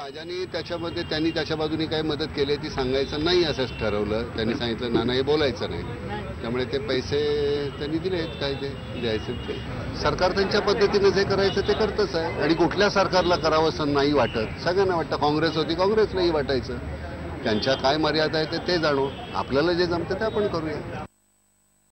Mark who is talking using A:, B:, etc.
A: राजाने त्याच्यामध्ये त्यांनी त्याच्या बाजूने काही मदत केली ती सांगायचं नाही असंच ठरवलं. त्यांनी सांगितलं ना नाही बोलायचं नाही. त्यामुळे ते पैसे त्यांनी दिलेत काय ते द्यायचे ते. सरकार त्यांच्या पद्धतीने जे करायचं ते करतच आहे. आणि कुठल्या सरकारला करावं असं नाही वाटत. सगळ्यांना वाटतं काँग्रेस होती काँग्रेसलाही वाटायचं. त्यांच्या काय मर्यादा आहे ते ते जाणू. आपल्याला जे जमतं ते आपण करूया.